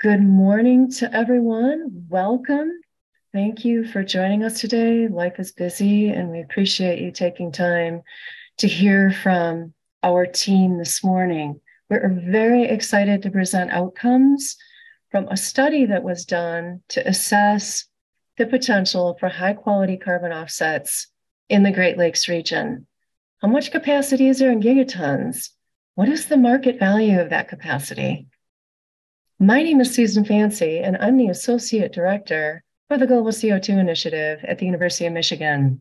Good morning to everyone. Welcome. Thank you for joining us today. Life is busy, and we appreciate you taking time to hear from our team this morning. We're very excited to present outcomes from a study that was done to assess the potential for high quality carbon offsets in the Great Lakes region. How much capacity is there in gigatons? What is the market value of that capacity? My name is Susan Fancy, and I'm the Associate Director for the Global CO2 Initiative at the University of Michigan.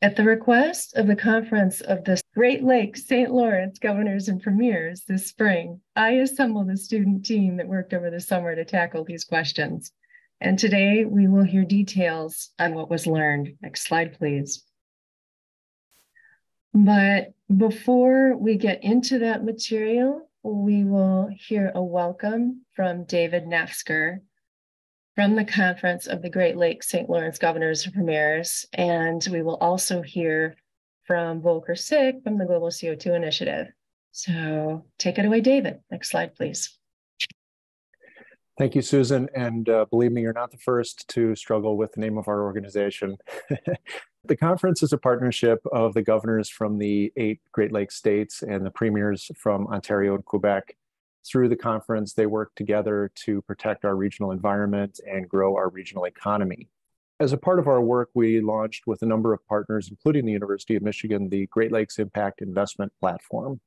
At the request of the Conference of the Great Lakes St. Lawrence Governors and Premiers this spring, I assembled a student team that worked over the summer to tackle these questions. And today we will hear details on what was learned. Next slide, please. But before we get into that material, we will hear a welcome from David Naftzger from the Conference of the Great Lakes St. Lawrence Governors and Premiers. And we will also hear from Volker Sick from the Global CO2 Initiative. So take it away, David. Next slide, please. Thank you, Susan. And uh, believe me, you're not the first to struggle with the name of our organization. The conference is a partnership of the governors from the eight Great Lakes states and the premiers from Ontario and Quebec. Through the conference, they work together to protect our regional environment and grow our regional economy. As a part of our work, we launched with a number of partners, including the University of Michigan, the Great Lakes Impact Investment Platform.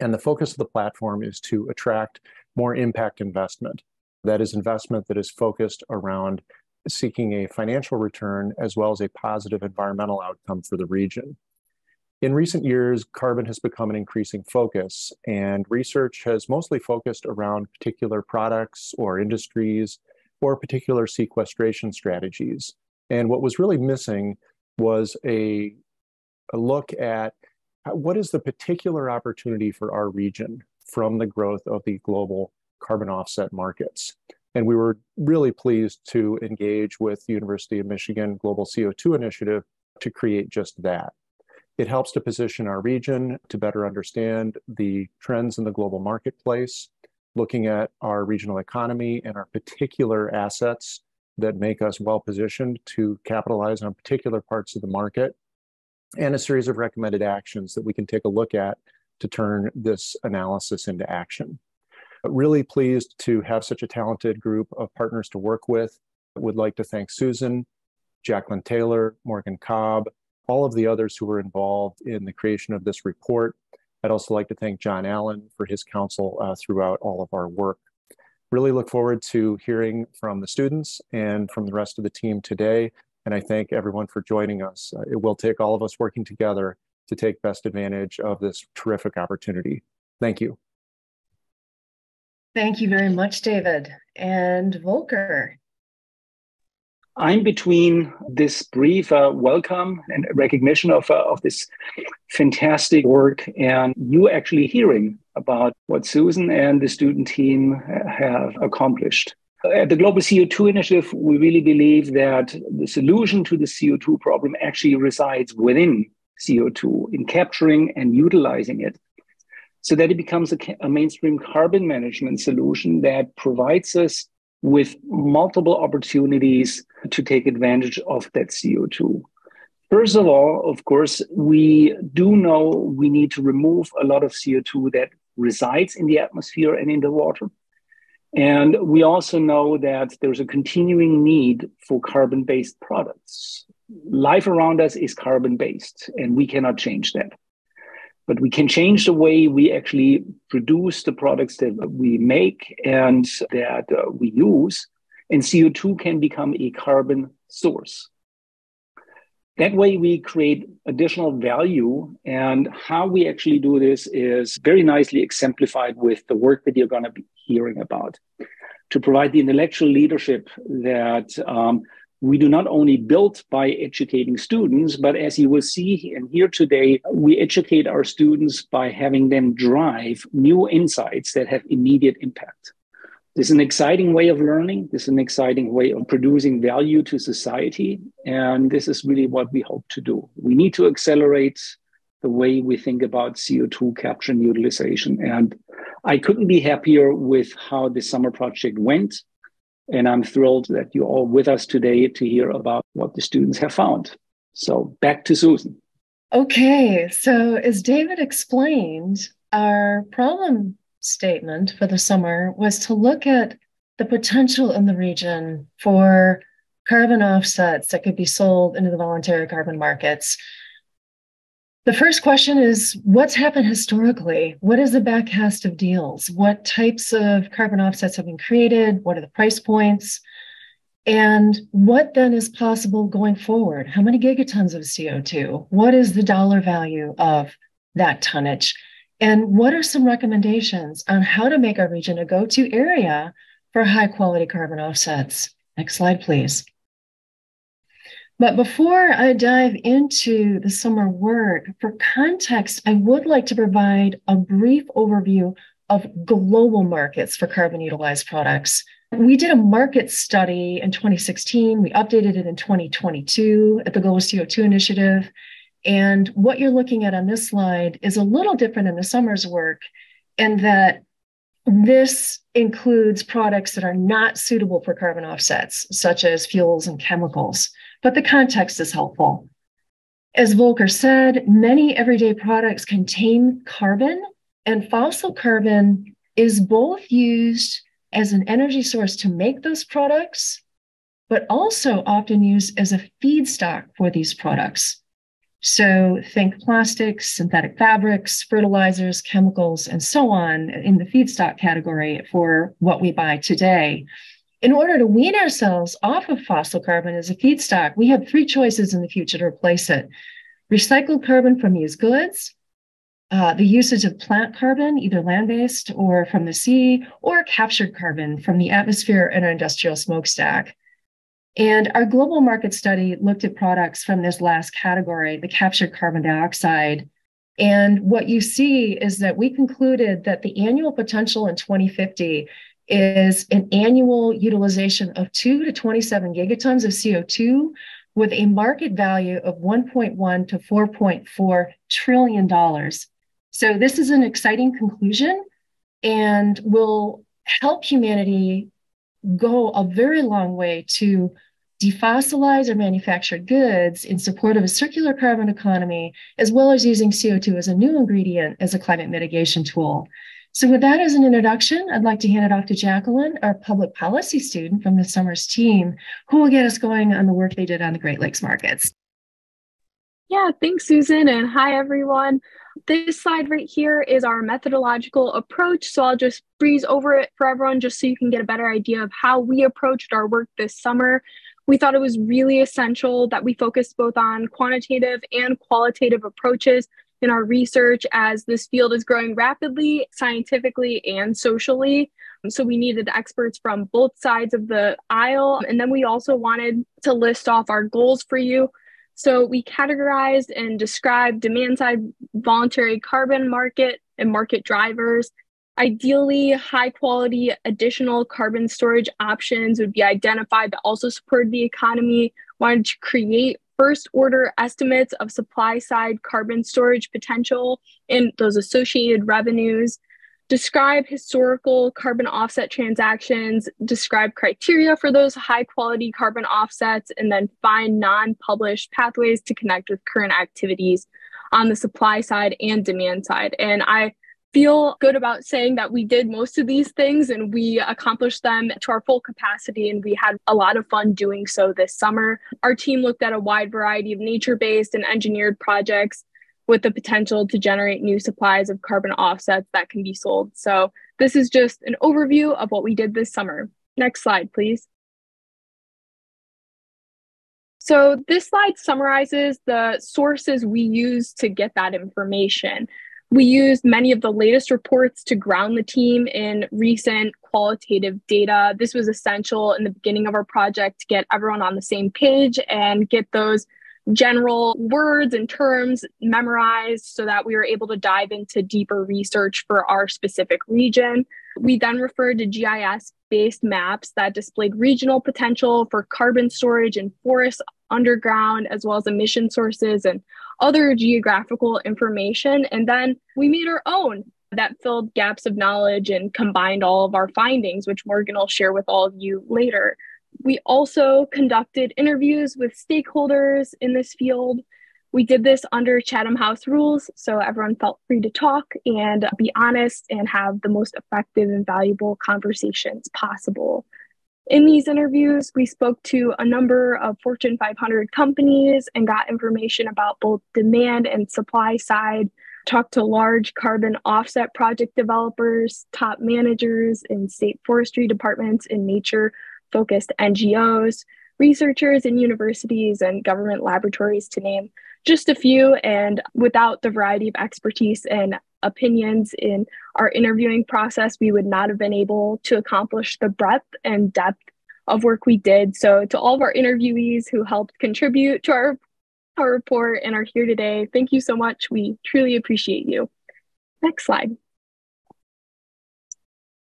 And the focus of the platform is to attract more impact investment. That is investment that is focused around seeking a financial return as well as a positive environmental outcome for the region. In recent years, carbon has become an increasing focus, and research has mostly focused around particular products or industries or particular sequestration strategies. And what was really missing was a, a look at what is the particular opportunity for our region from the growth of the global carbon offset markets. And we were really pleased to engage with the University of Michigan Global CO2 Initiative to create just that. It helps to position our region to better understand the trends in the global marketplace, looking at our regional economy and our particular assets that make us well positioned to capitalize on particular parts of the market, and a series of recommended actions that we can take a look at to turn this analysis into action. Really pleased to have such a talented group of partners to work with. Would like to thank Susan, Jacqueline Taylor, Morgan Cobb, all of the others who were involved in the creation of this report. I'd also like to thank John Allen for his counsel uh, throughout all of our work. Really look forward to hearing from the students and from the rest of the team today. And I thank everyone for joining us. Uh, it will take all of us working together to take best advantage of this terrific opportunity. Thank you. Thank you very much, David. And Volker. I'm between this brief uh, welcome and recognition of, uh, of this fantastic work and you actually hearing about what Susan and the student team have accomplished. At the Global CO2 Initiative, we really believe that the solution to the CO2 problem actually resides within CO2 in capturing and utilizing it so that it becomes a, a mainstream carbon management solution that provides us with multiple opportunities to take advantage of that CO2. First of all, of course, we do know we need to remove a lot of CO2 that resides in the atmosphere and in the water. And we also know that there's a continuing need for carbon based products. Life around us is carbon based, and we cannot change that but we can change the way we actually produce the products that we make and that uh, we use. And CO2 can become a carbon source. That way, we create additional value. And how we actually do this is very nicely exemplified with the work that you're going to be hearing about to provide the intellectual leadership that um, we do not only build by educating students, but as you will see and hear today, we educate our students by having them drive new insights that have immediate impact. This is an exciting way of learning. This is an exciting way of producing value to society. And this is really what we hope to do. We need to accelerate the way we think about CO2 capture and utilization. And I couldn't be happier with how the summer project went. And I'm thrilled that you're all with us today to hear about what the students have found. So back to Susan. Okay, so as David explained, our problem statement for the summer was to look at the potential in the region for carbon offsets that could be sold into the voluntary carbon markets. The first question is what's happened historically? What is the backcast of deals? What types of carbon offsets have been created? What are the price points? And what then is possible going forward? How many gigatons of CO2? What is the dollar value of that tonnage? And what are some recommendations on how to make our region a go to area for high quality carbon offsets? Next slide, please. But before I dive into the summer work, for context, I would like to provide a brief overview of global markets for carbon utilized products. We did a market study in 2016. We updated it in 2022 at the Global CO2 Initiative. And what you're looking at on this slide is a little different in the summer's work in that this includes products that are not suitable for carbon offsets, such as fuels and chemicals, but the context is helpful. As Volker said, many everyday products contain carbon, and fossil carbon is both used as an energy source to make those products, but also often used as a feedstock for these products. So think plastics, synthetic fabrics, fertilizers, chemicals, and so on in the feedstock category for what we buy today. In order to wean ourselves off of fossil carbon as a feedstock, we have three choices in the future to replace it recycled carbon from used goods, uh, the usage of plant carbon, either land based or from the sea, or captured carbon from the atmosphere and our industrial smokestack. And our global market study looked at products from this last category, the captured carbon dioxide. And what you see is that we concluded that the annual potential in 2050 is an annual utilization of 2 to 27 gigatons of CO2 with a market value of 1.1 to 4.4 trillion dollars. So this is an exciting conclusion and will help humanity go a very long way to defossilize our manufactured goods in support of a circular carbon economy, as well as using CO2 as a new ingredient as a climate mitigation tool. So, with that as an introduction, I'd like to hand it off to Jacqueline, our public policy student from the Summers team, who will get us going on the work they did on the Great Lakes markets. Yeah, thanks, Susan, and hi, everyone. This slide right here is our methodological approach. So I'll just breeze over it for everyone just so you can get a better idea of how we approached our work this summer. We thought it was really essential that we focus both on quantitative and qualitative approaches in our research as this field is growing rapidly, scientifically and socially. Um, so we needed experts from both sides of the aisle. And then we also wanted to list off our goals for you so we categorized and described demand side voluntary carbon market and market drivers. Ideally, high quality additional carbon storage options would be identified that also support the economy. Wanted to create first order estimates of supply side carbon storage potential and those associated revenues describe historical carbon offset transactions, describe criteria for those high quality carbon offsets, and then find non published pathways to connect with current activities on the supply side and demand side. And I feel good about saying that we did most of these things and we accomplished them to our full capacity and we had a lot of fun doing so this summer. Our team looked at a wide variety of nature based and engineered projects with the potential to generate new supplies of carbon offsets that can be sold. So this is just an overview of what we did this summer. Next slide, please. So this slide summarizes the sources we use to get that information. We used many of the latest reports to ground the team in recent qualitative data. This was essential in the beginning of our project to get everyone on the same page and get those general words and terms memorized so that we were able to dive into deeper research for our specific region. We then referred to GIS based maps that displayed regional potential for carbon storage in forests underground, as well as emission sources and other geographical information. And then we made our own that filled gaps of knowledge and combined all of our findings, which Morgan will share with all of you later. We also conducted interviews with stakeholders in this field. We did this under Chatham House rules, so everyone felt free to talk and be honest and have the most effective and valuable conversations possible. In these interviews, we spoke to a number of Fortune 500 companies and got information about both demand and supply side, talked to large carbon offset project developers, top managers in state forestry departments and nature focused NGOs, researchers in universities and government laboratories, to name just a few. And without the variety of expertise and opinions in our interviewing process, we would not have been able to accomplish the breadth and depth of work we did. So, to all of our interviewees who helped contribute to our, our report and are here today, thank you so much. We truly appreciate you. Next slide.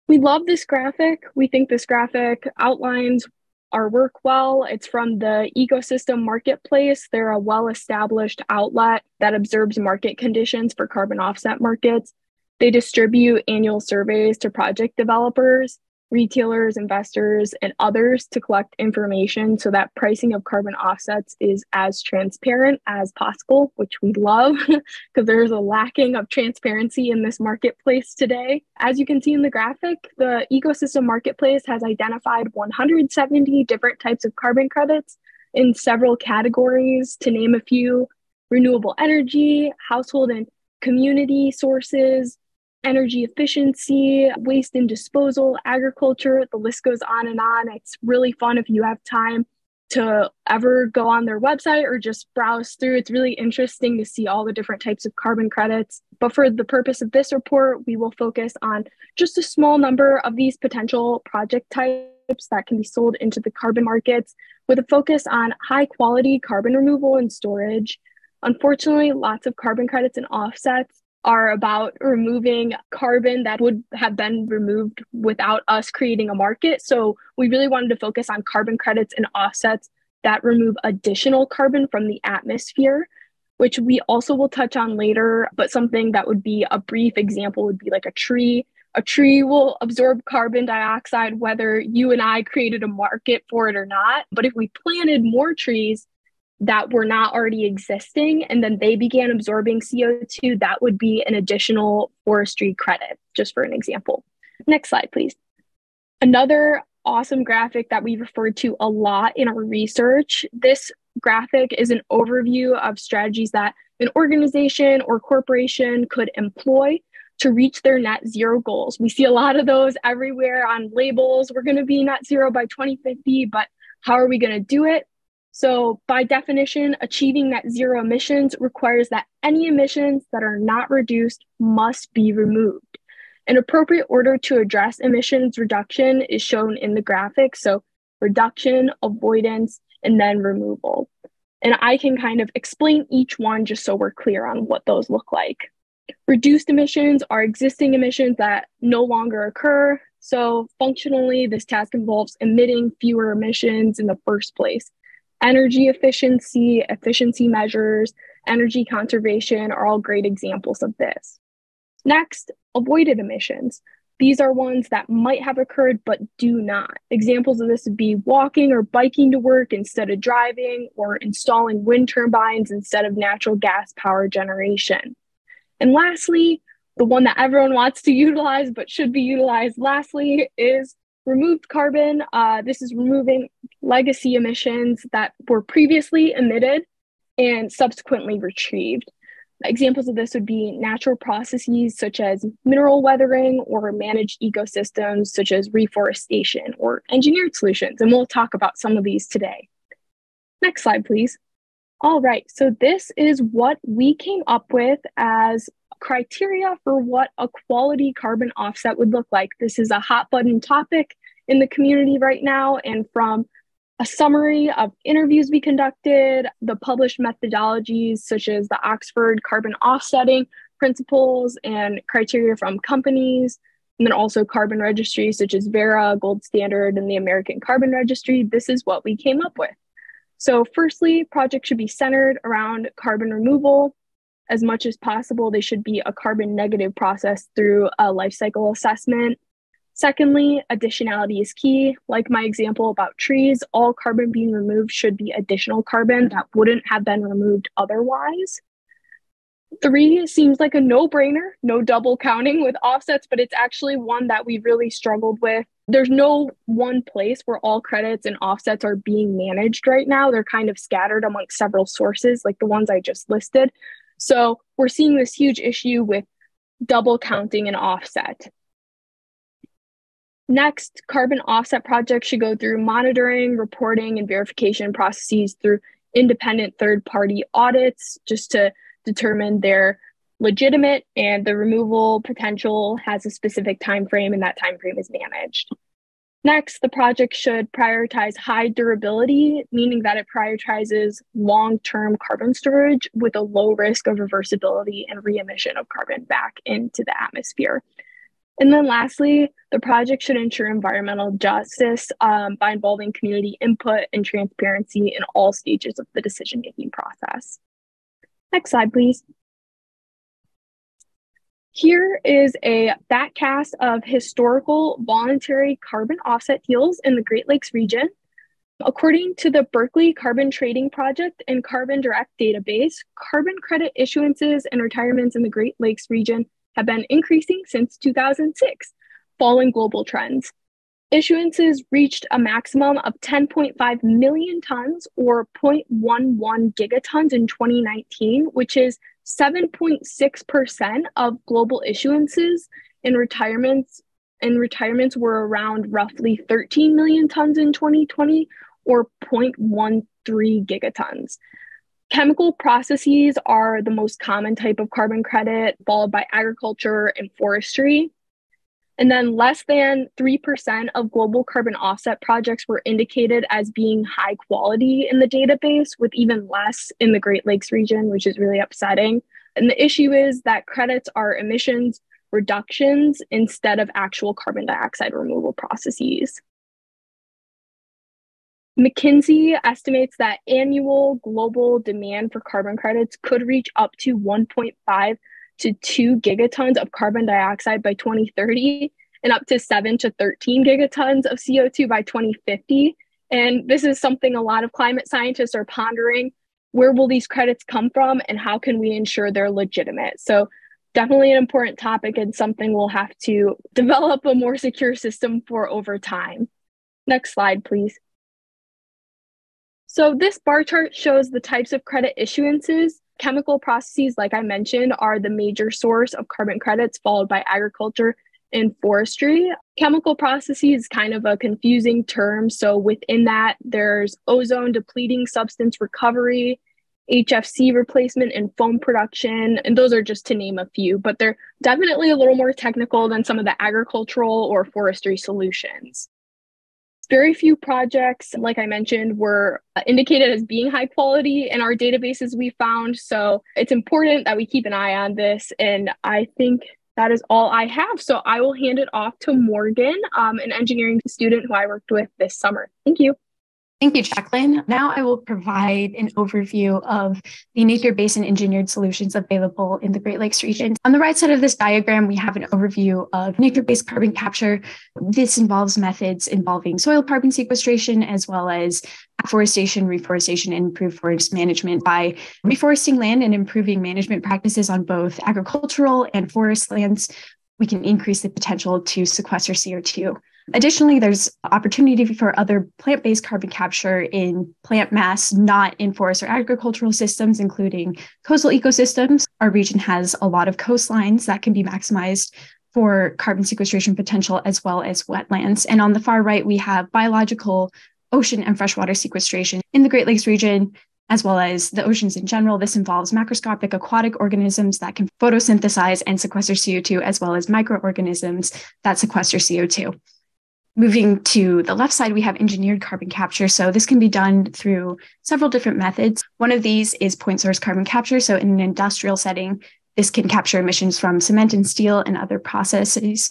We love this graphic. We think this graphic outlines our work well. It's from the Ecosystem Marketplace. They're a well established outlet that observes market conditions for carbon offset markets. They distribute annual surveys to project developers retailers, investors, and others to collect information so that pricing of carbon offsets is as transparent as possible, which we love because there's a lacking of transparency in this marketplace today. As you can see in the graphic, the ecosystem marketplace has identified 170 different types of carbon credits in several categories, to name a few renewable energy, household and community sources, energy efficiency, waste and disposal, agriculture, the list goes on and on. It's really fun if you have time to ever go on their website or just browse through. It's really interesting to see all the different types of carbon credits. But for the purpose of this report, we will focus on just a small number of these potential project types that can be sold into the carbon markets with a focus on high quality carbon removal and storage. Unfortunately, lots of carbon credits and offsets are about removing carbon that would have been removed without us creating a market. So we really wanted to focus on carbon credits and offsets that remove additional carbon from the atmosphere, which we also will touch on later. But something that would be a brief example would be like a tree. A tree will absorb carbon dioxide whether you and I created a market for it or not. But if we planted more trees, that were not already existing and then they began absorbing CO2, that would be an additional forestry credit, just for an example. Next slide, please. Another awesome graphic that we referred to a lot in our research. This graphic is an overview of strategies that an organization or corporation could employ to reach their net zero goals. We see a lot of those everywhere on labels. We're going to be net zero by 2050, but how are we going to do it? So, by definition, achieving net zero emissions requires that any emissions that are not reduced must be removed. An appropriate order to address emissions reduction is shown in the graphic. So, reduction, avoidance, and then removal. And I can kind of explain each one just so we're clear on what those look like. Reduced emissions are existing emissions that no longer occur. So, functionally, this task involves emitting fewer emissions in the first place energy efficiency, efficiency measures, energy conservation are all great examples of this. Next, avoided emissions. These are ones that might have occurred but do not. Examples of this would be walking or biking to work instead of driving, or installing wind turbines instead of natural gas power generation. And lastly, the one that everyone wants to utilize but should be utilized lastly is removed carbon. Uh, this is removing legacy emissions that were previously emitted and subsequently retrieved. Examples of this would be natural processes such as mineral weathering or managed ecosystems such as reforestation or engineered solutions. And we'll talk about some of these today. Next slide, please. All right, so this is what we came up with as criteria for what a quality carbon offset would look like. This is a hot button topic in the community right now. And from a summary of interviews we conducted, the published methodologies such as the Oxford carbon offsetting principles and criteria from companies, and then also carbon registries such as Verra, Gold Standard, and the American Carbon Registry. This is what we came up with. So, firstly, projects should be centered around carbon removal as much as possible, they should be a carbon negative process through a life cycle assessment. Secondly, additionality is key. Like my example about trees, all carbon being removed should be additional carbon that wouldn't have been removed otherwise. Three seems like a no brainer, no double counting with offsets, but it's actually one that we really struggled with. There's no one place where all credits and offsets are being managed right now. They're kind of scattered amongst several sources, like the ones I just listed. So we're seeing this huge issue with double counting and offset. Next, carbon offset projects should go through monitoring, reporting, and verification processes through independent third party audits just to determine their legitimate and the removal potential has a specific time frame and that time frame is managed. Next, the project should prioritize high durability, meaning that it prioritizes long term carbon storage with a low risk of reversibility and re emission of carbon back into the atmosphere. And then lastly, the project should ensure environmental justice um, by involving community input and transparency in all stages of the decision making process. Next slide, please. Here is a backcast of historical voluntary carbon offset deals in the Great Lakes region. According to the Berkeley Carbon Trading Project and Carbon Direct database, carbon credit issuances and retirements in the Great Lakes region have been increasing since 2006, following global trends. Issuances reached a maximum of 10.5 million tons or 0.11 gigatons in 2019, which is 7.6% of global issuances in retirements and retirements were around roughly 13 million tons in 2020 or 0.13 gigatons. Chemical processes are the most common type of carbon credit, followed by agriculture and forestry. And then less than 3% of global carbon offset projects were indicated as being high quality in the database, with even less in the Great Lakes region, which is really upsetting. And the issue is that credits are emissions reductions instead of actual carbon dioxide removal processes. McKinsey estimates that annual global demand for carbon credits could reach up to 1.5 to 2 gigatons of carbon dioxide by 2030 and up to 7 to 13 gigatons of CO2 by 2050. And this is something a lot of climate scientists are pondering. Where will these credits come from and how can we ensure they're legitimate? So, definitely an important topic and something we'll have to develop a more secure system for over time. Next slide, please. So this bar chart shows the types of credit issuances. Chemical processes, like I mentioned, are the major source of carbon credits, followed by agriculture and forestry. Chemical processes is kind of a confusing term. So within that, there's ozone depleting substance recovery, HFC replacement, and foam production. And those are just to name a few, but they're definitely a little more technical than some of the agricultural or forestry solutions. Very few projects, like I mentioned, were uh, indicated as being high quality in our databases we found. So it's important that we keep an eye on this. And I think that is all I have. So I will hand it off to Morgan, um, an engineering student who I worked with this summer. Thank you. Thank you, Jacqueline. Now I will provide an overview of the nature basin engineered solutions available in the Great Lakes region. On the right side of this diagram, we have an overview of nature-based carbon capture. This involves methods involving soil carbon sequestration as well as afforestation, reforestation, and improved forest management by reforesting land and improving management practices on both agricultural and forest lands. We can increase the potential to sequester CO2. Additionally, there's opportunity for other plant based carbon capture in plant mass, not in forest or agricultural systems, including coastal ecosystems. Our region has a lot of coastlines that can be maximized for carbon sequestration potential as well as wetlands. And on the far right, we have biological ocean and freshwater sequestration in the Great Lakes region, as well as the oceans in general. This involves macroscopic aquatic organisms that can photosynthesize and sequester CO2, as well as microorganisms that sequester CO2. Moving to the left side, we have engineered carbon capture. So this can be done through several different methods. One of these is point source carbon capture. So in an industrial setting, this can capture emissions from cement and steel and other processes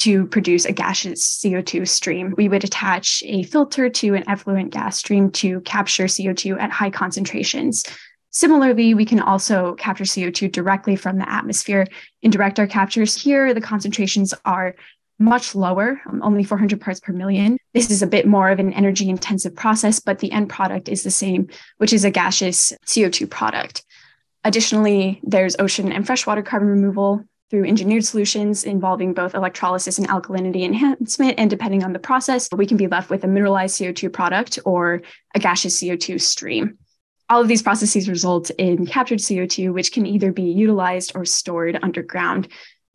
to produce a gaseous CO2 stream. We would attach a filter to an effluent gas stream to capture CO2 at high concentrations. Similarly, we can also capture CO2 directly from the atmosphere in direct air captures. Here, the concentrations are much lower, um, only 400 parts per million. This is a bit more of an energy intensive process, but the end product is the same, which is a gaseous CO2 product. Additionally, there's ocean and freshwater carbon removal through engineered solutions involving both electrolysis and alkalinity enhancement. And depending on the process, we can be left with a mineralized CO2 product or a gaseous CO2 stream. All of these processes result in captured CO2, which can either be utilized or stored underground.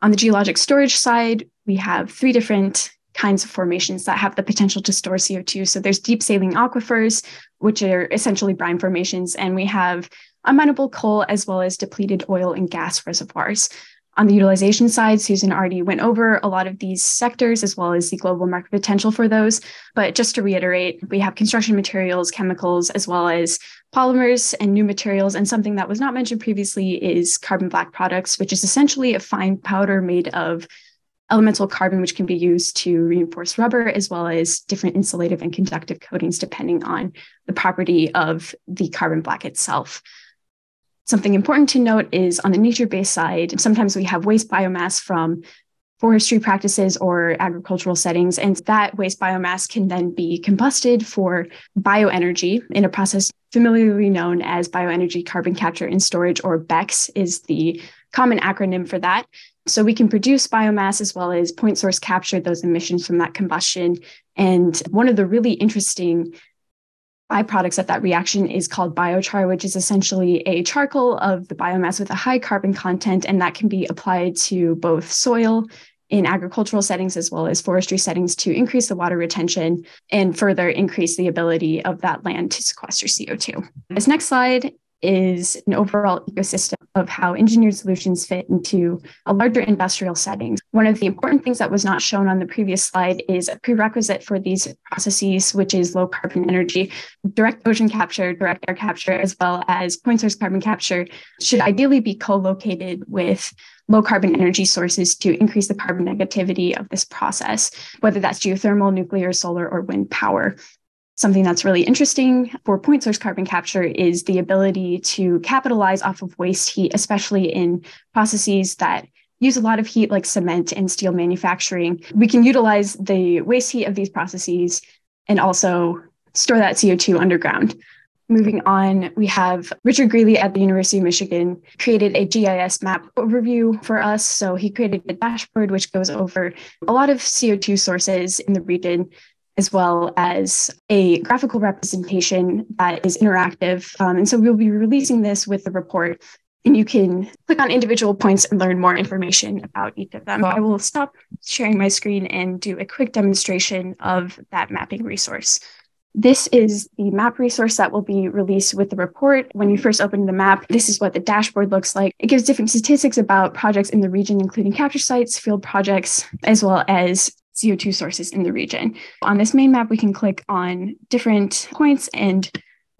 On the geologic storage side, we have three different kinds of formations that have the potential to store CO2. So there's deep saline aquifers, which are essentially brine formations, and we have unminable coal as well as depleted oil and gas reservoirs. On the utilization side, Susan already went over a lot of these sectors as well as the global market potential for those. But just to reiterate, we have construction materials, chemicals, as well as polymers and new materials. And something that was not mentioned previously is carbon black products, which is essentially a fine powder made of elemental carbon, which can be used to reinforce rubber, as well as different insulative and conductive coatings, depending on the property of the carbon black itself. Something important to note is on the nature based side, sometimes we have waste biomass from forestry practices or agricultural settings, and that waste biomass can then be combusted for bioenergy in a process familiarly known as bioenergy carbon capture and storage, or BECCS is the common acronym for that. So we can produce biomass as well as point source capture those emissions from that combustion. And one of the really interesting byproducts of that reaction is called biochar, which is essentially a charcoal of the biomass with a high carbon content, and that can be applied to both soil in agricultural settings as well as forestry settings to increase the water retention and further increase the ability of that land to sequester CO2. Mm-hmm. This next slide is an overall ecosystem of how engineered solutions fit into a larger industrial setting. One of the important things that was not shown on the previous slide is a prerequisite for these processes, which is low carbon energy. Direct ocean capture, direct air capture, as well as point source carbon capture should ideally be co-located with low carbon energy sources to increase the carbon negativity of this process, whether that's geothermal, nuclear, solar, or wind power. Something that's really interesting for point source carbon capture is the ability to capitalize off of waste heat, especially in processes that use a lot of heat like cement and steel manufacturing. We can utilize the waste heat of these processes and also store that CO2 underground. Moving on, we have Richard Greeley at the University of Michigan created a GIS map overview for us. So he created a dashboard which goes over a lot of CO2 sources in the region as well as a graphical representation that is interactive. Um, and so we'll be releasing this with the report, and you can click on individual points and learn more information about each of them. I will stop sharing my screen and do a quick demonstration of that mapping resource. This is the map resource that will be released with the report. When you first open the map, this is what the dashboard looks like. It gives different statistics about projects in the region, including capture sites, field projects, as well as CO2 sources in the region. On this main map, we can click on different points and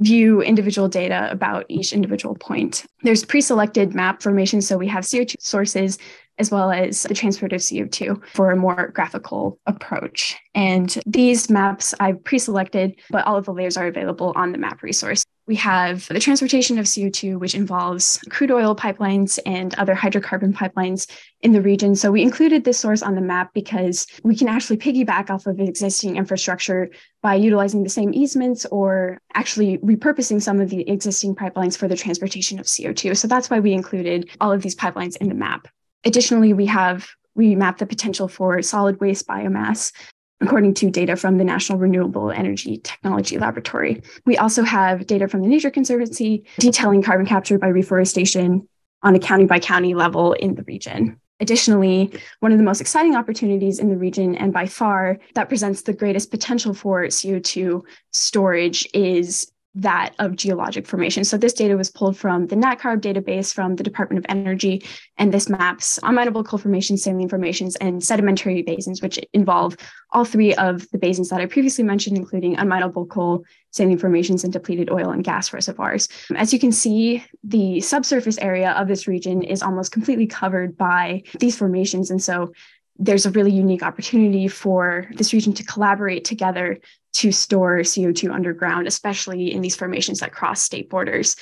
view individual data about each individual point. There's pre-selected map formation, so we have CO2 sources as well as the transport of CO2 for a more graphical approach. And these maps I've pre-selected, but all of the layers are available on the map resource. We have the transportation of CO2, which involves crude oil pipelines and other hydrocarbon pipelines in the region. So we included this source on the map because we can actually piggyback off of existing infrastructure by utilizing the same easements or actually repurposing some of the existing pipelines for the transportation of CO2. So that's why we included all of these pipelines in the map. Additionally, we have we map the potential for solid waste biomass according to data from the National Renewable Energy Technology Laboratory. We also have data from the Nature Conservancy detailing carbon capture by reforestation on a county by county level in the region. Additionally, one of the most exciting opportunities in the region, and by far that presents the greatest potential for CO2 storage, is that of geologic formation. So this data was pulled from the NatCarb database from the Department of Energy, and this maps unminable coal formations, saline formations, and sedimentary basins, which involve all three of the basins that I previously mentioned, including unminable coal, saline formations, and depleted oil and gas reservoirs. As you can see, the subsurface area of this region is almost completely covered by these formations. And so there's a really unique opportunity for this region to collaborate together to store CO2 underground, especially in these formations that cross state borders.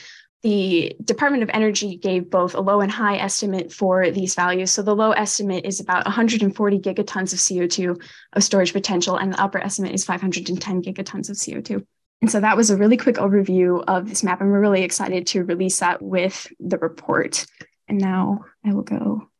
the Department of Energy gave both a low and high estimate for these values. So the low estimate is about 140 gigatons of CO2 of storage potential, and the upper estimate is 510 gigatons of CO2. And so that was a really quick overview of this map, and we're really excited to release that with the report. And now I will go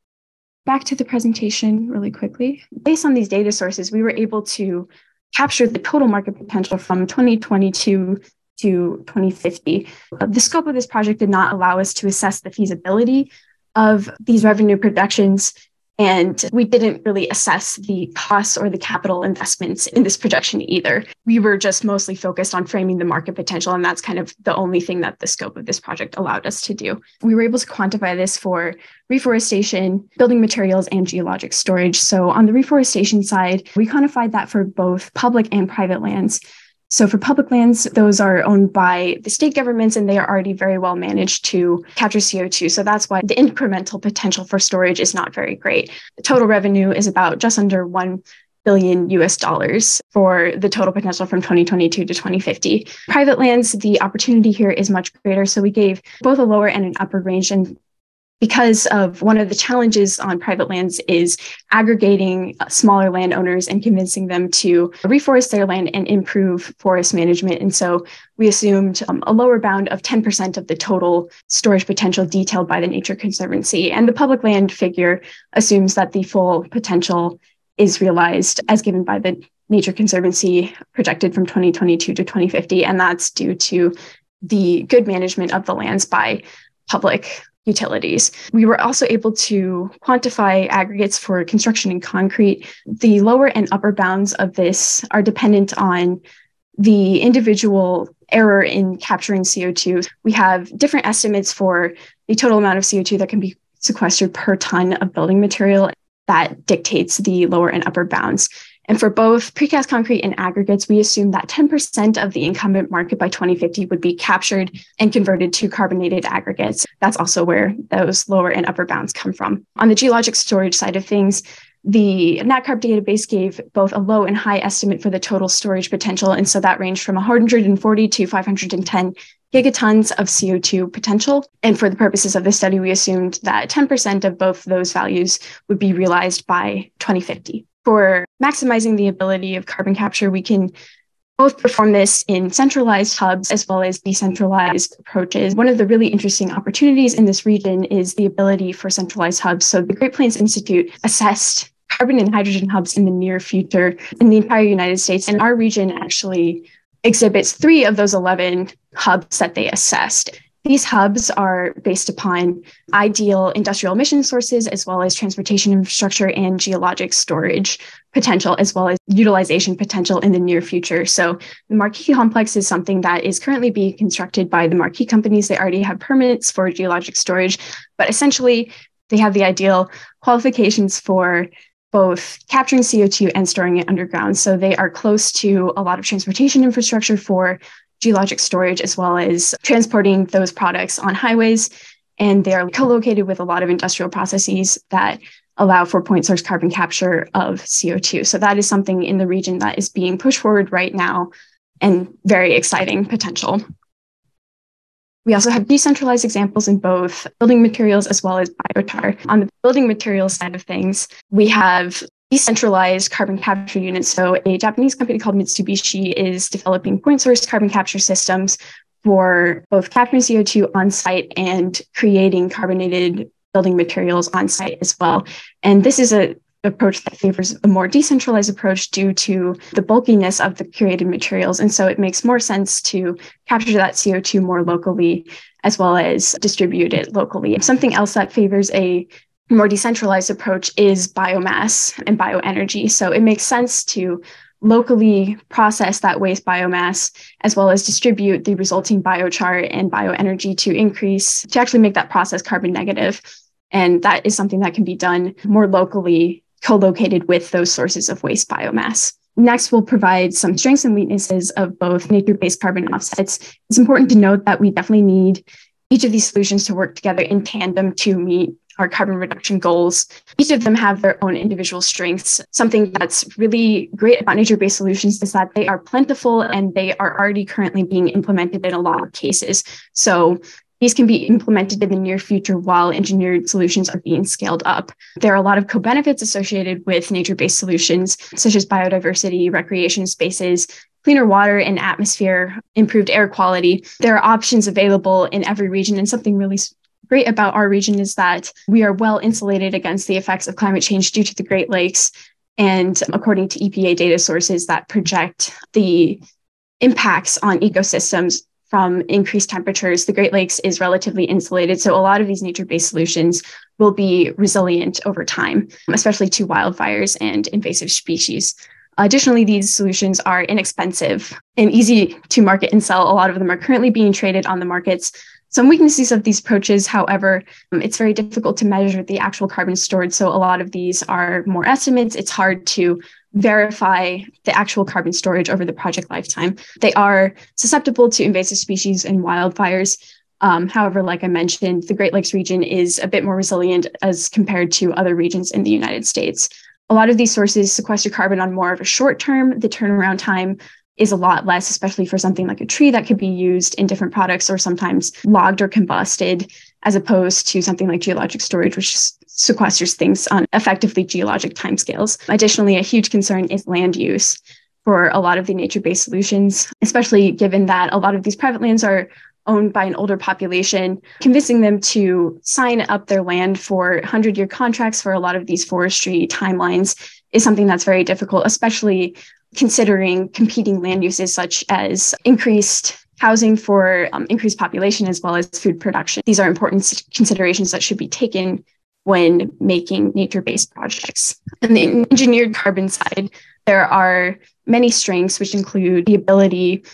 back to the presentation really quickly. Based on these data sources, we were able to capture the total market potential from 2022 to 2050. The scope of this project did not allow us to assess the feasibility of these revenue projections and we didn't really assess the costs or the capital investments in this projection either. We were just mostly focused on framing the market potential. And that's kind of the only thing that the scope of this project allowed us to do. We were able to quantify this for reforestation, building materials, and geologic storage. So on the reforestation side, we quantified that for both public and private lands. So for public lands, those are owned by the state governments and they are already very well managed to capture CO2. So that's why the incremental potential for storage is not very great. The total revenue is about just under 1 billion US dollars for the total potential from 2022 to 2050. Private lands, the opportunity here is much greater. So we gave both a lower and an upper range. And because of one of the challenges on private lands is aggregating uh, smaller landowners and convincing them to reforest their land and improve forest management. And so we assumed um, a lower bound of 10% of the total storage potential detailed by the Nature Conservancy. And the public land figure assumes that the full potential is realized as given by the Nature Conservancy projected from 2022 to 2050. And that's due to the good management of the lands by public utilities. We were also able to quantify aggregates for construction and concrete. The lower and upper bounds of this are dependent on the individual error in capturing CO2. We have different estimates for the total amount of CO2 that can be sequestered per ton of building material that dictates the lower and upper bounds. And for both precast concrete and aggregates, we assume that 10% of the incumbent market by 2050 would be captured and converted to carbonated aggregates. That's also where those lower and upper bounds come from. On the geologic storage side of things, the NatCarb database gave both a low and high estimate for the total storage potential. And so that ranged from 140 to 510 gigatons of CO2 potential. And for the purposes of this study, we assumed that 10% of both those values would be realized by 2050 for maximizing the ability of carbon capture, we can both perform this in centralized hubs as well as decentralized approaches. One of the really interesting opportunities in this region is the ability for centralized hubs. So the Great Plains Institute assessed carbon and hydrogen hubs in the near future in the entire United States. And our region actually exhibits three of those 11 hubs that they assessed. These hubs are based upon ideal industrial emission sources, as well as transportation infrastructure and geologic storage potential, as well as utilization potential in the near future. So, the Marquis complex is something that is currently being constructed by the Marquis companies. They already have permits for geologic storage, but essentially, they have the ideal qualifications for both capturing CO2 and storing it underground. So they are close to a lot of transportation infrastructure for geologic storage as well as transporting those products on highways. And they are co located with a lot of industrial processes that allow for point source carbon capture of CO2. So that is something in the region that is being pushed forward right now and very exciting potential. We also have decentralized examples in both building materials as well as biochar. On the building materials side of things, we have decentralized carbon capture units. So, a Japanese company called Mitsubishi is developing point source carbon capture systems for both capturing CO2 on site and creating carbonated building materials on site as well. And this is a approach that favors a more decentralized approach due to the bulkiness of the curated materials. And so it makes more sense to capture that CO2 more locally as well as distribute it locally. Something else that favors a more decentralized approach is biomass and bioenergy. So it makes sense to locally process that waste biomass as well as distribute the resulting biochar and bioenergy to increase, to actually make that process carbon negative. And that is something that can be done more locally, co located with those sources of waste biomass. Next, we'll provide some strengths and weaknesses of both nature based carbon offsets. It's important to note that we definitely need each of these solutions to work together in tandem to meet our carbon reduction goals. Each of them have their own individual strengths. Something that's really great about nature based solutions is that they are plentiful and they are already currently being implemented in a lot of cases. So these can be implemented in the near future while engineered solutions are being scaled up. There are a lot of co benefits associated with nature based solutions, such as biodiversity, recreation spaces, cleaner water and atmosphere, improved air quality. There are options available in every region, and something really great about our region is that we are well insulated against the effects of climate change due to the Great Lakes. And according to EPA data sources that project the impacts on ecosystems from increased temperatures, the Great Lakes is relatively insulated. So a lot of these nature based solutions will be resilient over time, especially to wildfires and invasive species. Additionally, these solutions are inexpensive and easy to market and sell. A lot of them are currently being traded on the markets. Some weaknesses of these approaches, however, um, it's very difficult to measure the actual carbon stored. So a lot of these are more estimates. It's hard to verify the actual carbon storage over the project lifetime. They are susceptible to invasive species and wildfires. Um, however, like I mentioned, the Great Lakes region is a bit more resilient as compared to other regions in the United States. A lot of these sources sequester carbon on more of a short term. The turnaround time is a lot less, especially for something like a tree that could be used in different products or sometimes logged or combusted, as opposed to something like geologic storage, which sequesters things on effectively geologic timescales. Additionally, a huge concern is land use for a lot of the nature based solutions, especially given that a lot of these private lands are owned by an older population, convincing them to sign up their land for 100 year contracts for a lot of these forestry timelines is something that's very difficult, especially considering competing land uses such as increased housing for um, increased population as well as food production. These are important considerations that should be taken when making nature based projects. On the engineered carbon side, there are many strengths, which include the ability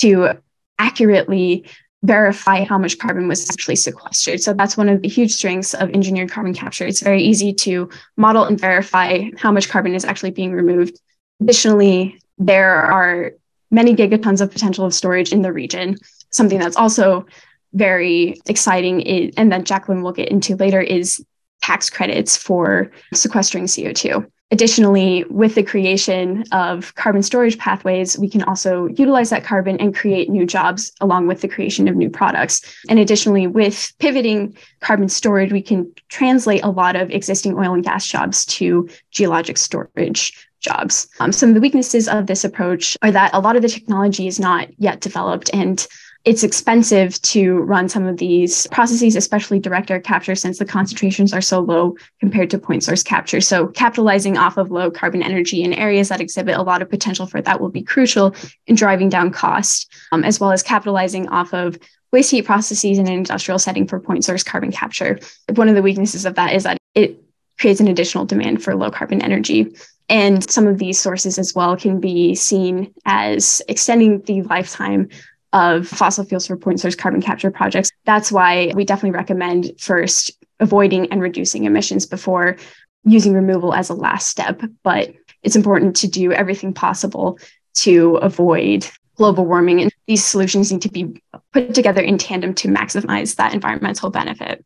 to accurately verify how much carbon was actually sequestered. So that's one of the huge strengths of engineered carbon capture. It's very easy to model and verify how much carbon is actually being removed. Additionally, there are many gigatons of potential of storage in the region. Something that's also very exciting is, and that Jacqueline will get into later is tax credits for sequestering CO2. Additionally, with the creation of carbon storage pathways, we can also utilize that carbon and create new jobs along with the creation of new products. And additionally, with pivoting carbon storage, we can translate a lot of existing oil and gas jobs to geologic storage jobs. Um, some of the weaknesses of this approach are that a lot of the technology is not yet developed and it's expensive to run some of these processes, especially direct air capture, since the concentrations are so low compared to point source capture. So, capitalizing off of low carbon energy in areas that exhibit a lot of potential for that will be crucial in driving down cost, um, as well as capitalizing off of waste heat processes in an industrial setting for point source carbon capture. One of the weaknesses of that is that it creates an additional demand for low carbon energy. And some of these sources as well can be seen as extending the lifetime of fossil fuels for point source carbon capture projects. That's why we definitely recommend first avoiding and reducing emissions before using removal as a last step. But it's important to do everything possible to avoid global warming. And these solutions need to be put together in tandem to maximize that environmental benefit.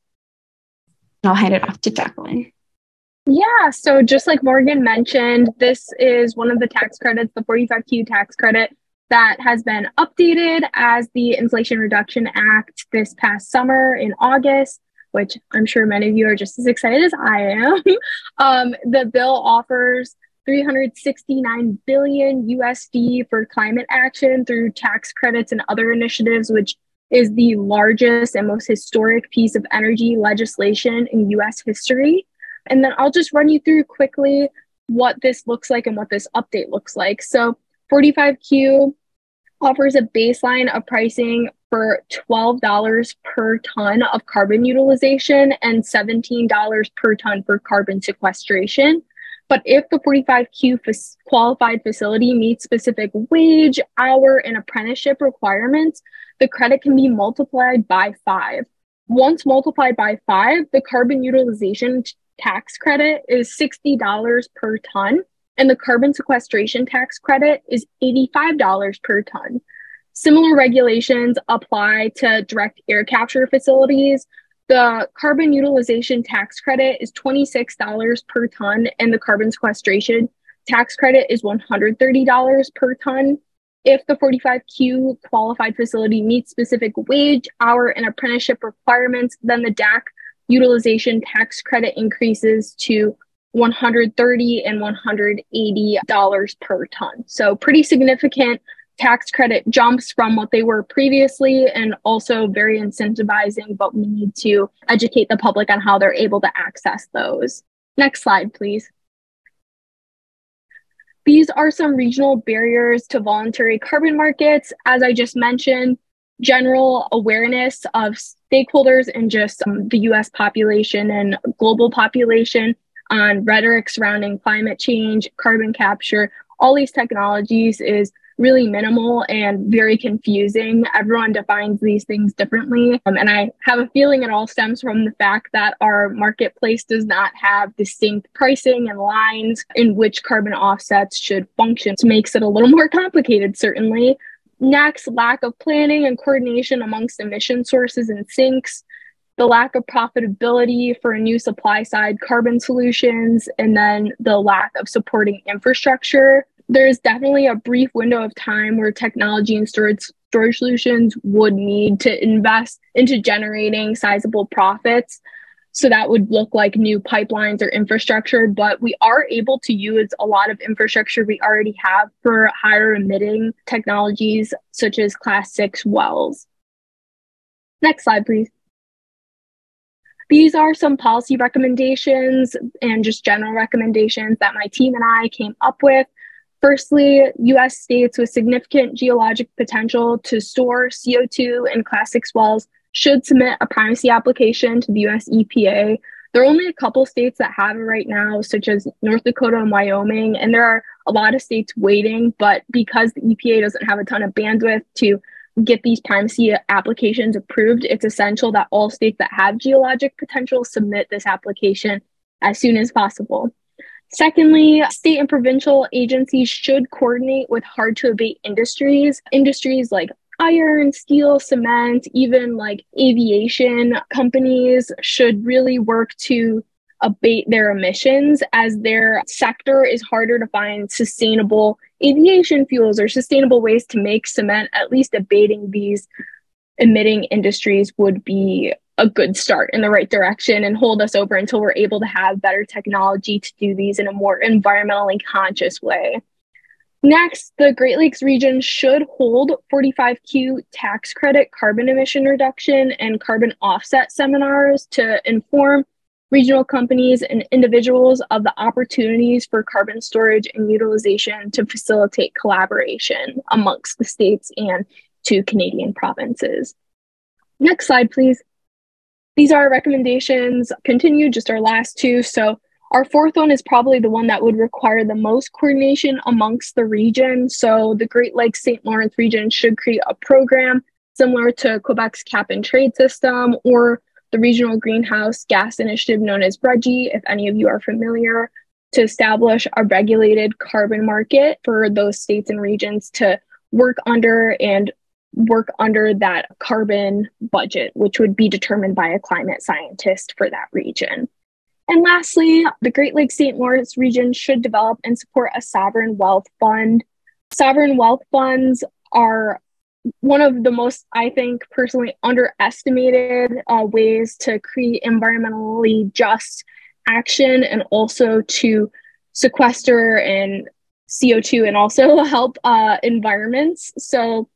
And I'll hand it off to Jacqueline. Yeah, so just like Morgan mentioned, this is one of the tax credits, the 45Q tax credit that has been updated as the Inflation Reduction Act this past summer in August, which I'm sure many of you are just as excited as I am. um, the bill offers 369 billion USD for climate action through tax credits and other initiatives, which is the largest and most historic piece of energy legislation in US history. And then I'll just run you through quickly what this looks like and what this update looks like. So 45Q offers a baseline of pricing for $12 per ton of carbon utilization and $17 per ton for carbon sequestration. But if the 45Q f- qualified facility meets specific wage, hour, and apprenticeship requirements, the credit can be multiplied by five. Once multiplied by five, the carbon utilization tax credit is $60 per ton and the carbon sequestration tax credit is $85 per ton. Similar regulations apply to direct air capture facilities. The carbon utilization tax credit is $26 per ton, and the carbon sequestration tax credit is $130 per ton. if the 45Q qualified facility meets specific wage, hour, and apprenticeship requirements, then the DAC utilization tax credit increases to 130 and 180 dollars per ton. So pretty significant tax credit jumps from what they were previously and also very incentivizing, but we need to educate the public on how they're able to access those. Next slide, please. These are some regional barriers to voluntary carbon markets. As I just mentioned, general awareness of stakeholders and just um, the US population and global population on rhetoric surrounding climate change, carbon capture, all these technologies is really minimal and very confusing. Everyone defines these things differently. Um, and I have a feeling it all stems from the fact that our marketplace does not have distinct pricing and lines in which carbon offsets should function. It makes it a little more complicated, certainly. Next, lack of planning and coordination amongst emission sources and sinks the lack of profitability for a new supply side carbon solutions, and then the lack of supporting infrastructure there's definitely a brief window of time where technology and storage storage solutions would need to invest into generating sizable profits. So that would look like new pipelines or infrastructure, but we are able to use a lot of infrastructure we already have for higher emitting technologies such as class six wells. Next slide, please. These are some policy recommendations and just general recommendations that my team and I came up with Firstly, US states with significant geologic potential to store CO2 in Class 6 wells should submit a primacy application to the US EPA. There are only a couple states that have it right now, such as North Dakota and Wyoming, and there are a lot of states waiting. But because the EPA doesn't have a ton of bandwidth to get these primacy applications approved, it's essential that all states that have geologic potential submit this application as soon as possible. Secondly, state and provincial agencies should coordinate with hard to abate industries, industries like iron, steel, cement, even like aviation companies should really work to abate their emissions as their sector is harder to find sustainable aviation fuels or sustainable ways to make cement, at least abating these emitting industries would be a good start in the right direction and hold us over until we're able to have better technology to do these in a more environmentally conscious way. Next, the Great Lakes region should hold 45Q tax credit carbon emission reduction and carbon offset seminars to inform regional companies and individuals of the opportunities for carbon storage and utilization to facilitate collaboration amongst the states and two Canadian provinces. Next slide, please. These are our recommendations. Continue, just our last two. So our fourth one is probably the one that would require the most coordination amongst the region. So the Great Lakes St. Lawrence region should create a program similar to Quebec's cap and trade system or the regional greenhouse gas initiative known as RGGI, if any of you are familiar, to establish a regulated carbon market for those states and regions to work under and work under that carbon budget, which would be determined by a climate scientist for that region. And lastly, the Great Lakes St. Lawrence region should develop and support a sovereign wealth fund. Sovereign wealth funds are one of the most, I think, personally underestimated uh, ways to create environmentally just action and also to sequester and CO2 and also help uh, environments. So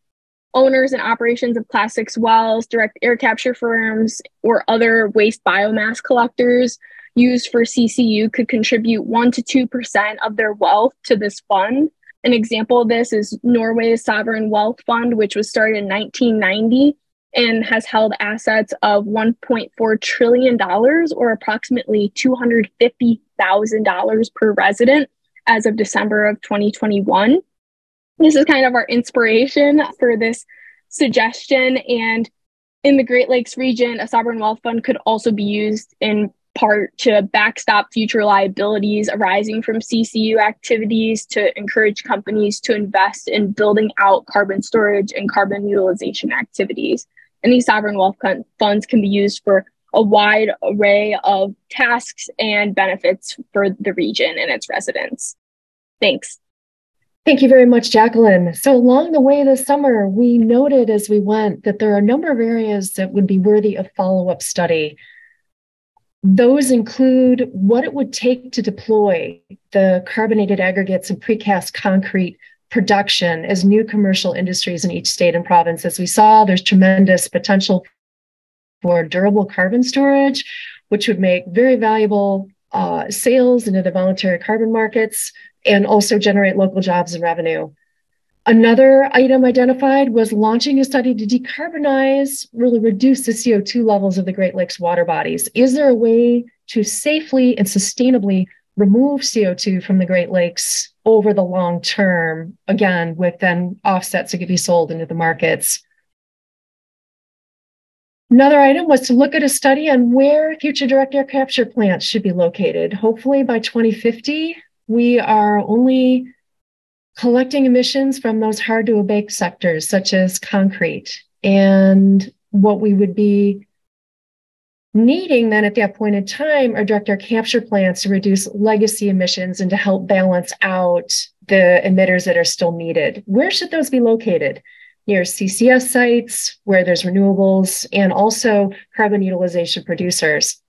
owners and operations of class six wells, direct air capture firms, or other waste biomass collectors used for CCU could contribute 1 to 2% of their wealth to this fund. An example of this is Norway's Sovereign Wealth Fund, which was started in 1990 and has held assets of $1.4 trillion or approximately $250,000 per resident as of December of 2021 this is kind of our inspiration for this suggestion. And in the Great Lakes region, a sovereign wealth fund could also be used in part to backstop future liabilities arising from CCU activities to encourage companies to invest in building out carbon storage and carbon utilization activities. And these sovereign wealth funds can be used for a wide array of tasks and benefits for the region and its residents. Thanks. Thank you very much, Jacqueline. So, along the way this summer, we noted as we went that there are a number of areas that would be worthy of follow up study. Those include what it would take to deploy the carbonated aggregates and precast concrete production as new commercial industries in each state and province. As we saw, there's tremendous potential for durable carbon storage, which would make very valuable uh, sales into the voluntary carbon markets and also generate local jobs and revenue. Another item identified was launching a study to decarbonize, really reduce the CO2 levels of the Great Lakes water bodies. Is there a way to safely and sustainably remove CO2 from the Great Lakes over the long term, again, with then offsets that could be sold into the markets? Another item was to look at a study on where future direct air capture plants should be located. Hopefully by 2050, we are only collecting emissions from those hard to abate sectors, such as concrete. And what we would be needing then at that point in time are direct air capture plants to reduce legacy emissions and to help balance out the emitters that are still needed. Where should those be located? Near CCS sites where there's renewables and also carbon utilization producers.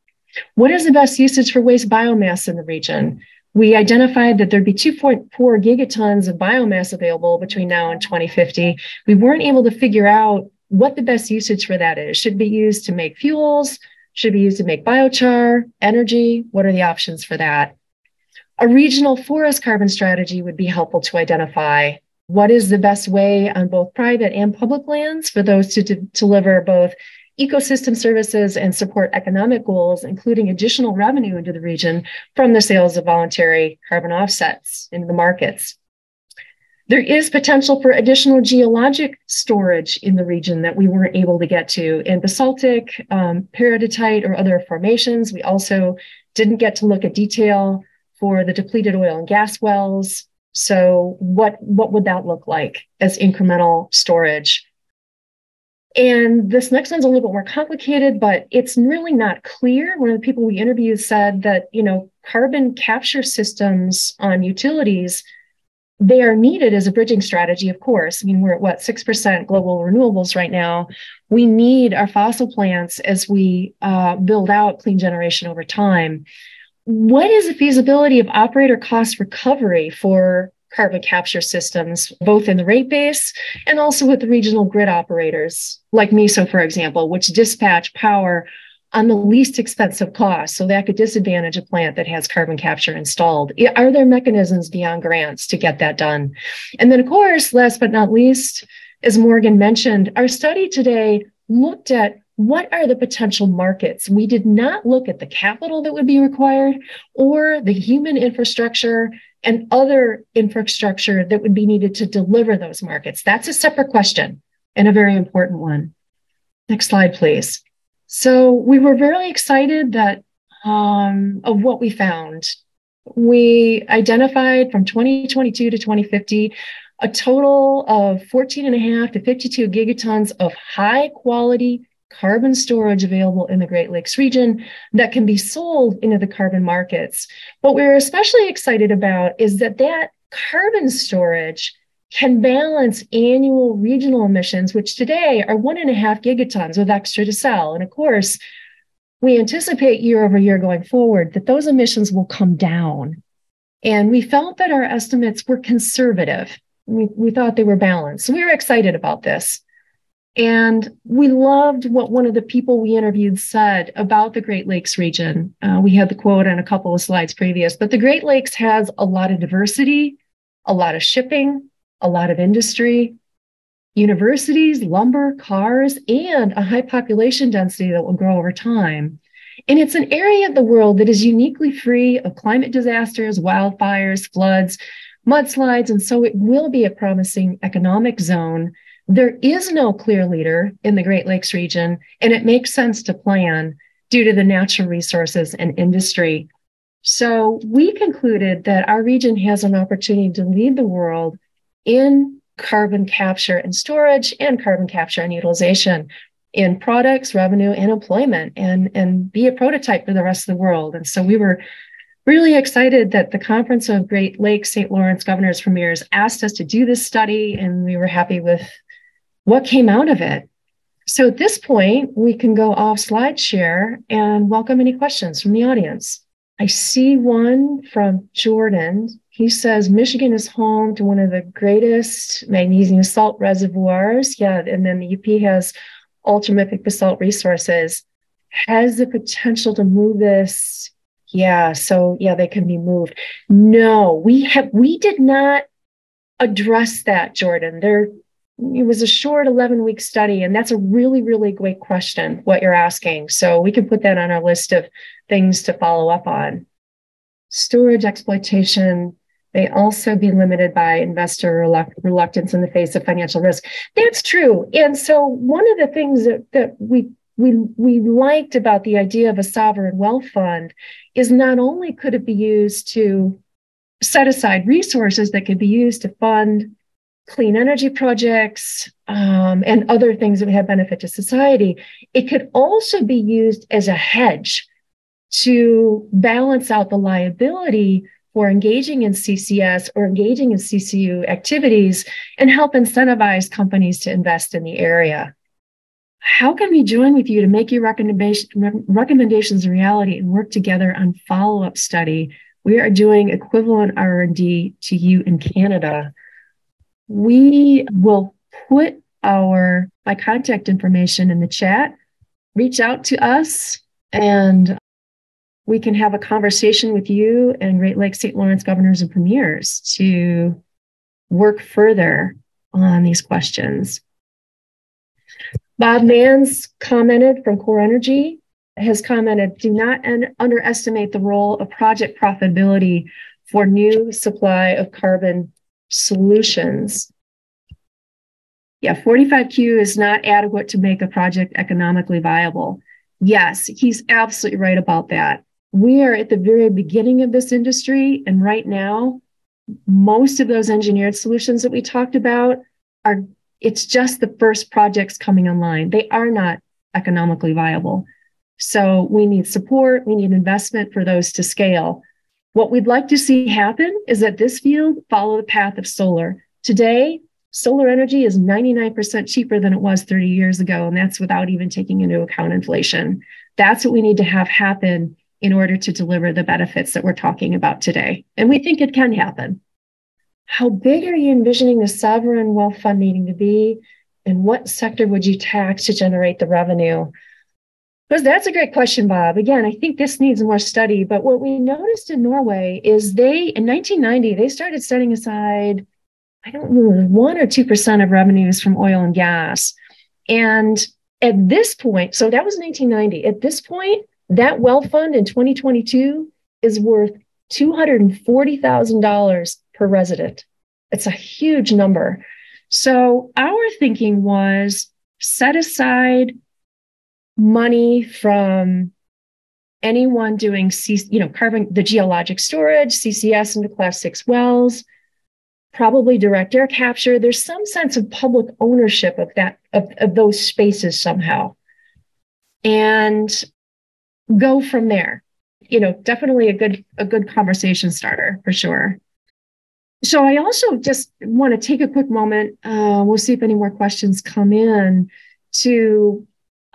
What is the best usage for waste biomass in the region? We identified that there'd be 2.4 gigatons of biomass available between now and 2050. We weren't able to figure out what the best usage for that is. Should be used to make fuels? Should be used to make biochar, energy? What are the options for that? A regional forest carbon strategy would be helpful to identify what is the best way on both private and public lands for those to de- deliver both ecosystem services and support economic goals, including additional revenue into the region from the sales of voluntary carbon offsets into the markets. There is potential for additional geologic storage in the region that we weren't able to get to in basaltic, um, peridotite, or other formations. We also didn't get to look at detail for the depleted oil and gas wells. So, what, what would that look like as incremental storage? And this next one's a little bit more complicated, but it's really not clear. One of the people we interviewed said that, you know, carbon capture systems on utilities, they are needed as a bridging strategy, of course. I mean, we're at what, 6% global renewables right now. We need our fossil plants as we uh, build out clean generation over time. What is the feasibility of operator cost recovery for carbon capture systems, both in the rate base and also with the regional grid operators, like MISO, for example, which dispatch power on the least expensive cost. So that could disadvantage a plant that has carbon capture installed. Are there mechanisms beyond grants to get that done? And then, of course, last but not least, as Morgan mentioned, our study today looked at what are the potential markets? We did not look at the capital that would be required or the human infrastructure and other infrastructure that would be needed to deliver those markets? That's a separate question and a very important one. Next slide, please. So we were very excited that um, of what we found. We identified from 2022 to 2050 a total of 14 and a half to 52 gigatons of high quality carbon storage available in the Great Lakes region that can be sold into the carbon markets. What we're especially excited about is that that carbon storage can balance annual regional emissions, which today are one and a half gigatons with extra to sell. And of course, we anticipate year over year going forward that those emissions will come down. And we felt that our estimates were conservative. We, we thought they were balanced. So we were excited about this. And we loved what one of the people we interviewed said about the Great Lakes region. Uh, we had the quote on a couple of slides previous, but the Great Lakes has a lot of diversity, a lot of shipping, a lot of industry, universities, lumber, cars, and a high population density that will grow over time. And it's an area of the world that is uniquely free of climate disasters, wildfires, floods, mudslides, and so it will be a promising economic zone there is no clear leader in the Great Lakes region, and it makes sense to plan due to the natural resources and industry. So we concluded that our region has an opportunity to lead the world in carbon capture and storage and carbon capture and utilization in products, revenue, and employment, and, and be a prototype for the rest of the world. And so we were really excited that the Conference of Great Lakes St. Lawrence Governors Premiers asked us to do this study, and we were happy with what came out of it. So at this point, we can go off slide share and welcome any questions from the audience. I see one from Jordan. He says Michigan is home to one of the greatest magnesium salt reservoirs. Yeah, and then the UP has ultramafic basalt resources. Has the potential to move this yeah, so yeah, they can be moved. No, we have we did not address that, Jordan. There it was a short 11 week study and that's a really really great question what you're asking. So we can put that on our list of things to follow up on. Storage exploitation may also be limited by investor reluctance in the face of financial risk. That's true. And so one of the things that, that we we we liked about the idea of a sovereign wealth fund is not only could it be used to set aside resources that could be used to fund clean energy projects um, and other things that would have benefit to society, it could also be used as a hedge to balance out the liability for engaging in CCS or engaging in CCU activities and help incentivize companies to invest in the area how can we join with you to make your recommendation, recommendations a reality and work together on follow-up study? We are doing equivalent R&D to you in Canada. We will put our my contact information in the chat. Reach out to us and we can have a conversation with you and Great Lakes St. Lawrence governors and premiers to work further on these questions. Bob Mannes commented from Core Energy has commented do not un- underestimate the role of project profitability for new supply of carbon solutions. Yeah, 45Q is not adequate to make a project economically viable. Yes, he's absolutely right about that. We are at the very beginning of this industry, and right now, most of those engineered solutions that we talked about are it's just the first projects coming online. They are not economically viable. So we need support, we need investment for those to scale. What we'd like to see happen is that this field follow the path of solar. Today, solar energy is 99% cheaper than it was 30 years ago, and that's without even taking into account inflation. That's what we need to have happen in order to deliver the benefits that we're talking about today. And we think it can happen. How big are you envisioning the sovereign wealth fund needing to be? And what sector would you tax to generate the revenue? Because that's a great question, Bob. Again, I think this needs more study. But what we noticed in Norway is they, in 1990, they started setting aside, I don't know, one or 2% of revenues from oil and gas. And at this point, so that was 1990. At this point, that well fund in 2022 is worth $240,000 per resident. It's a huge number. So our thinking was set aside money from anyone doing C, you know, carbon the geologic storage, CCS into class six wells, probably direct air capture. There's some sense of public ownership of that of, of those spaces somehow. And go from there. You know, definitely a good a good conversation starter for sure. So I also just want to take a quick moment. Uh, we'll see if any more questions come in to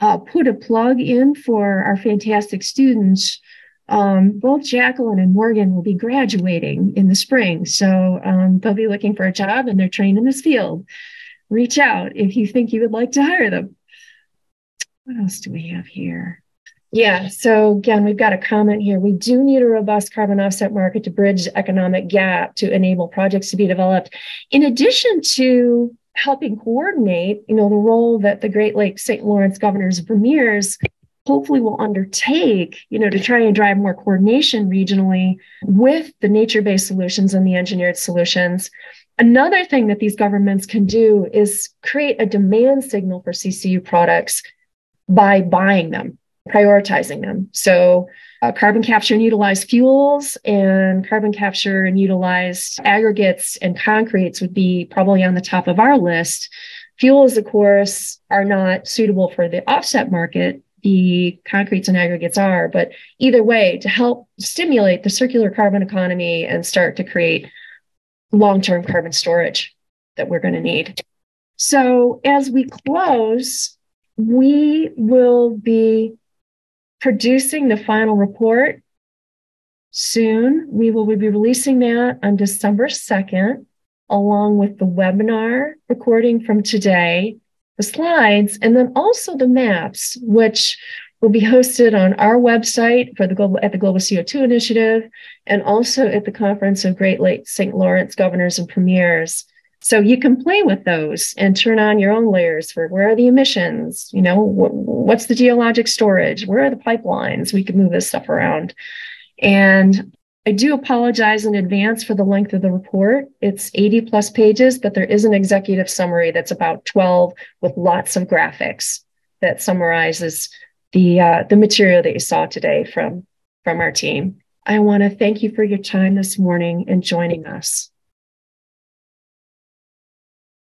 uh, put a plug in for our fantastic students. Um, both Jacqueline and Morgan will be graduating in the spring. So um, they'll be looking for a job and they're trained in this field. Reach out if you think you would like to hire them. What else do we have here? Yeah. So again, we've got a comment here. We do need a robust carbon offset market to bridge economic gap to enable projects to be developed. In addition to helping coordinate, you know, the role that the Great Lakes St. Lawrence governors premiers hopefully will undertake, you know, to try and drive more coordination regionally with the nature-based solutions and the engineered solutions. Another thing that these governments can do is create a demand signal for CCU products by buying them prioritizing them. So, uh, carbon capture and utilized fuels and carbon capture and utilized aggregates and concretes would be probably on the top of our list. Fuels, of course, are not suitable for the offset market, the concretes and aggregates are, but either way, to help stimulate the circular carbon economy and start to create long term carbon storage that we're going to need. So, as we close, we will be producing the final report soon. We will be releasing that on December 2nd, along with the webinar recording from today, the slides, and then also the maps, which will be hosted on our website for the global at the Global CO2 Initiative and also at the Conference of Great Lakes St. Lawrence Governors and Premiers. So you can play with those and turn on your own layers for where are the emissions, you know, wh- what's the geologic storage, where are the pipelines? We can move this stuff around. And I do apologize in advance for the length of the report. It's 80 plus pages, but there is an executive summary that's about 12 with lots of graphics that summarizes the uh, the material that you saw today from from our team. I want to thank you for your time this morning and joining us.